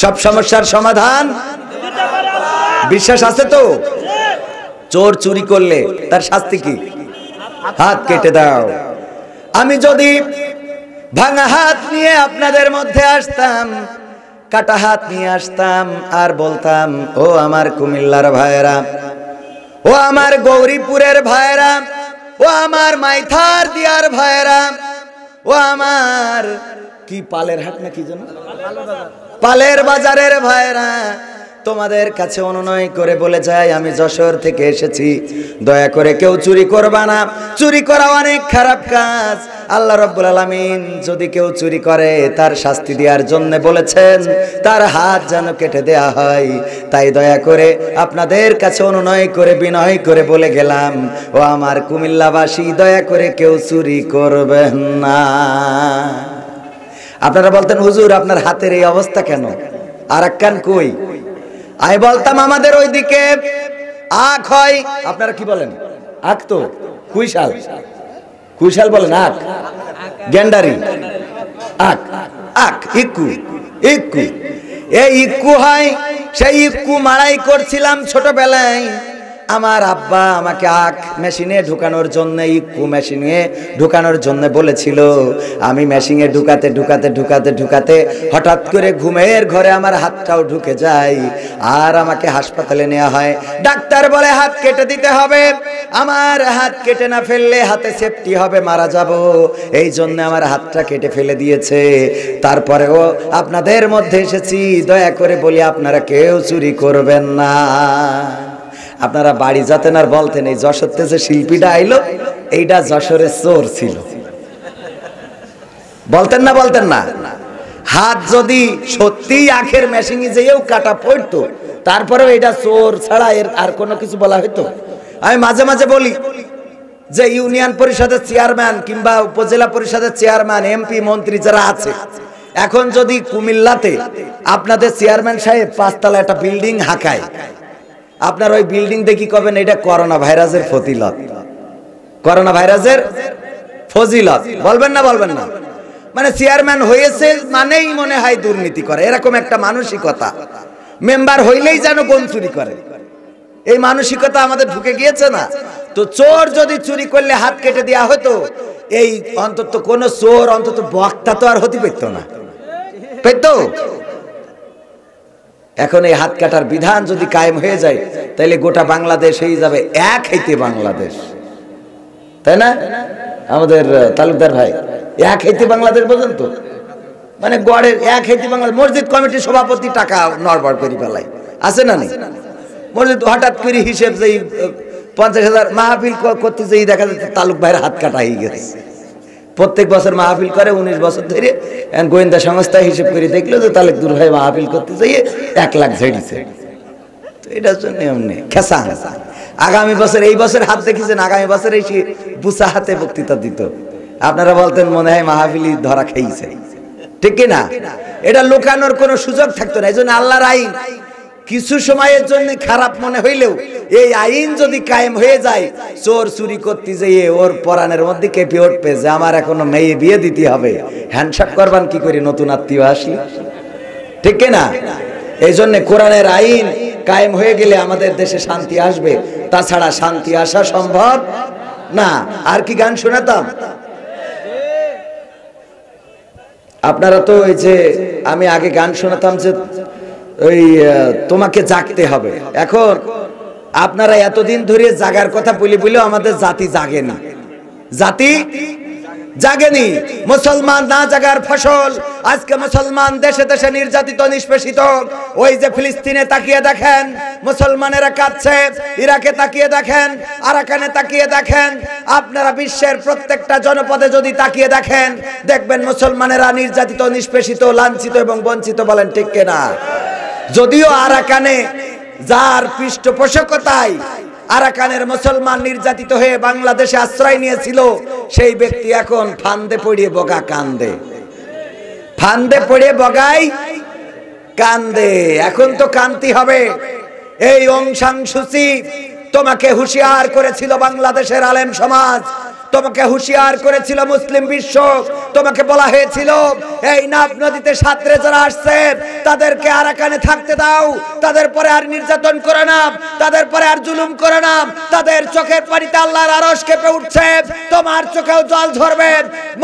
সব সমস্যার সমাধান? বিশ্বাস আছে তো? চোর চুরি করলে তার শাস্তি কি? হাত কেটে দাও। আমি যদি ভাঙা হাত নিয়ে আপনাদের মধ্যে আসতাম, কাটা হাত নিয়ে আসতাম আর বলতাম, ও আমার কুমিল্লার ভাইয়েরা, ও আমার গৌরীপুরের ভাইয়েরা, ও আমার মাইথার দিয়ার ভাইয়েরা, ও আমার কি পালের হাট না কি পালের বাজারের ভাইয়েরা, তোমাদের কাছে অনুনয় করে বলে যায়, আমি যশোর থেকে এসেছি। দয়া করে কেউ চুরি করবা না। চুরি করা অনেক খারাপ কাজ। আল্লাহ রব্বুল আলামিন যদি কেউ চুরি করে, তার শাস্তি দেওয়ার জন্য বলেছেন, তার হাত যেন কেটে দেয়া হয়। তাই দয়া করে আপনাদের কাছে অনুনয় করে, বিনয় করে বলে গেলাম, ও আমার কুমিল্লাবাসী, দয়া করে কেউ চুরি করবেন না। আপনারা বলতেন, হুজুর, আপনার হাতের এই অবস্থা কেন? আর কান কই? আমি বলতাম, আমাদের ওইদিকে আখ হয়। আপনারা কি বলেন? আখ তো? কুইশাল কুইশাল বলেন, আখ? গেন্ডারি। আখ আখ ইকু ইকু এই ইকু হয়, সেই ইকু মারাই করছিলাম ছোটবেলায়। আমার আব্বা আমাকে আখ মেশিনে ঢুকানোর জন্য, ইকু মেশিনে ঢুকানোর জন্য বলেছিল, আমি মেশিনে ঢুকাতে ঢুকাতে ঢুকাতে ঢুকাতে হঠাৎ করে ঘুমের ঘরে আমার হাতটাও ঢুকে যায় আর আমাকে হাসপাতালে নেওয়া হয়। ডাক্তার বলে, হাত কেটে দিতে হবে। আমার হাত কেটে না ফেললে হাতে সেফটি হবে, মারা যাব। এই জন্য আমার হাতটা কেটে ফেলে দিয়েছে। তারপরেও আপনাদের মধ্যে এসেছি। দয়া করে বলি, আপনারা কেউ চুরি করবেন না। আপনারা বাড়ি যাতেন আর বলতেন, এই যশোরতে যে শিল্পীটা আইলো, এইটা যশোরের চোর ছিল। বলতেন না বলতেন না। হাত যদি সত্যিই আখের মেশিনে যেয়েও কাটা পড়তো, তারপরেও এটা চোর ছাড়া এর আর কোনো কিছু বলা হইতো? আমি মাঝে মাঝে বলি যে ইউনিয়ন পরিষদের চেয়ারম্যান কিংবা উপজেলা পরিষদের চেয়ারম্যান এমপি মন্ত্রী যারা আছে, এখন যদি কুমিল্লাতে আপনাদের চেয়ারম্যান সাহেব পাঁচতলা একটা বিল্ডিং হাঁকায় আপনার ওই বিল্ডিং দেখি কবেন এটা করোনা ভাইরাসের ফতিলত করোনা ভাইরাসের ফজিলত। বলবেন না বলবেন না। মানে চেয়ারম্যান হয়েছে মানেই মনে হয় দুর্নীতি করে। এরকম একটা মানসিকতা। মেম্বার হইলেই যেন কোন চুরি করে। এই মানসিকতা আমাদের ঢুকে গিয়েছে না? তো চোর যদি চুরি করলে হাত কেটে দেওয়া হতো, এই অন্তত কোন চোর, অন্তত বক্তা তো আর হতে পেত না। পেত? এখন এই হাত কাটার বিধান যদি কায়েম হয়ে যায় তাহলে গোটা বাংলাদেশ হয়ে যাবে এক হইতে বাংলাদেশ। তাই না? আমাদের তালুকদার ভাই, এক হইতে বাংলাদেশ বোঝেন তো? মানে গড়ের এক হইতে বাংলাদেশ, মসজিদ কমিটির সভাপতি টাকা নড়বড় করে ফেলায়। আছে না নেই? মসজিদ হঠাৎ করে হিসেব যেই পঞ্চাশ হাজার মাহফিল করতে যেই দেখা যাচ্ছে তালুক ভাইয়ের হাত কাটা হয়ে গেছে। প্রত্যেক বছর মাহফিল করে উনিশ বছর ধরে গোয়েন্দা সংস্থা হিসেব করে দেখল যে তালেক দূর ভাই মাহফিল করতে যাইয়ে এক লাখ ঝেড়িছে। তো এটার জন্য এমনি খেসা আগামী বছর এই বছর হাত দেখেছেন, আগামী বছর এসে বুসা হাতে বক্তৃতা দিত। আপনারা বলতেন মনে হয় মাহফিলি ধরা খেয়েছে। ঠিক না এটা লুকানোর কোনো সুযোগ থাকতো না, এই জন্য আল্লাহর আইন কিছু সময়ের জন্য খারাপ মনে হইলেও এই আইন যদি কায়েম হয়ে যায়, চোর চুরি করতে যেয়ে ওর পরাণের মধ্যে কেঁপে উঠবে যে আমার এখনও মেয়ে বিয়ে দিতে হবে। হ্যান্ডশাক করবান কি করি নতুন আত্মীয় আসলে? ঠিক না? এই জন্য কোরআনের আইন কায়েম হয়ে গেলে আমাদের দেশে শান্তি আসবে। তাছাড়া শান্তি আসা সম্ভব না। আর কি গান শোনাতাম? আপনারা তো ওই যে আমি আগে গান শোনাতাম যে ওই তোমাকে জাগতে হবে। এখন আপনারা এতদিন ধরে জাগার কথা বলে বলেও আমাদের জাতি জাগে না। জাতি জাগেনি। মুসলমান না জাগার ফসল, আজকে মুসলমান দেশে দেশে নির্যাতিত, নিষ্পেষিত। ওই যে ফিলিস্তিনে তাকিয়ে দেখেন, মুসলমানেরা কাঁদছে, ইরাকে তাকিয়ে দেখেন, আরাকানে তাকিয়ে দেখেন। আপনারা বিশ্বের প্রত্যেকটা জনপদে যদি তাকিয়ে দেখেন, দেখবেন মুসলমানেরা নির্যাতিত, নিষ্পেষিত, লাঞ্ছিত এবং বঞ্চিত বলেন ঠিক কিনা। যদিও আরাকানে যার পৃষ্ঠপোষকতায় আরাকানের মুসলমান নির্যাতিত হয়ে বাংলাদেশে আশ্রয় নিয়েছিল, সেই ব্যক্তি এখন ফান্দে পড়িয়ে বগা কান্দে। ফান্দে পড়ে বগাই কান্দে। এখন তো কান্তি হবে। এই অংশাং সূচি তোমাকে হুঁশিয়ার করেছিল বাংলাদেশের আলেম সমাজ। তোমাকে হুঁশিয়ার করেছিল মুসলিম বিশ্ব। তোমাকে বলা হয়েছিল, এই নাব নদীতে সাঁতরে যারা আসছে, তাদেরকে আরাকানে থাকতে দাও। তাদের পরে আর নির্যাতন করে না। তাদের পরে আর জুলুম করে না। তাদের চোখের পানিতে আল্লাহর আরশ কেঁপে উঠছে। তোমার চোখেও জল ঝরবে।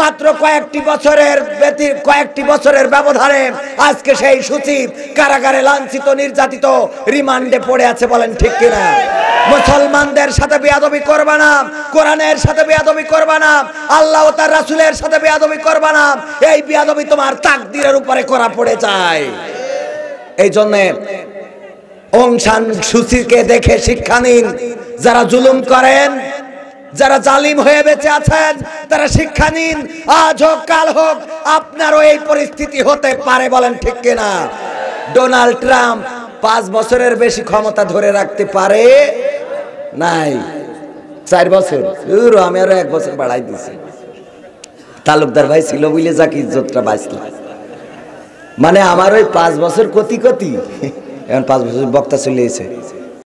মাত্র কয়েকটি বছরের ব্যতি কয়েকটি বছরের ব্যবধানে আজকে সেই সূচি কারাগারে লাঞ্ছিত, নির্যাতিত, রিমান্ডে পড়ে আছে বলেন ঠিক কিনা? মুসলমানদের সাথে বেয়াদবি করবা না, কোরআনের সাথে বেয়াদবি করবা না, আল্লাহ ও তার রাসুলের সাথে বেয়াদবি করবা না, এই বেয়াদবি তোমার তাকদীরের উপরে করা পড়ে যায়। এই জন্যে অংশান সুচিকে দেখে শিক্ষা নিন, যারা জুলুম করেন, যারা জালিম হয়ে বেঁচে আছেন, তারা শিক্ষা নিন, আজ হোক, কাল হোক, আপনারও এই পরিস্থিতি হতে পারে বলেন ঠিক কিনা? ডোনাল্ড ট্রাম্প পাঁচ বছরের বেশি ক্ষমতা ধরে রাখতে পারে নাই। চার বছর। আমি আরও এক বছর বাড়াই দিছি। তালুকদার ভাই ছিল বুঝলে যাক ইজ্জতটা বাঁচলাম মানে আমার ওই পাঁচ বছর কতি কতি এখন পাঁচ বছর বক্তা চলে এসে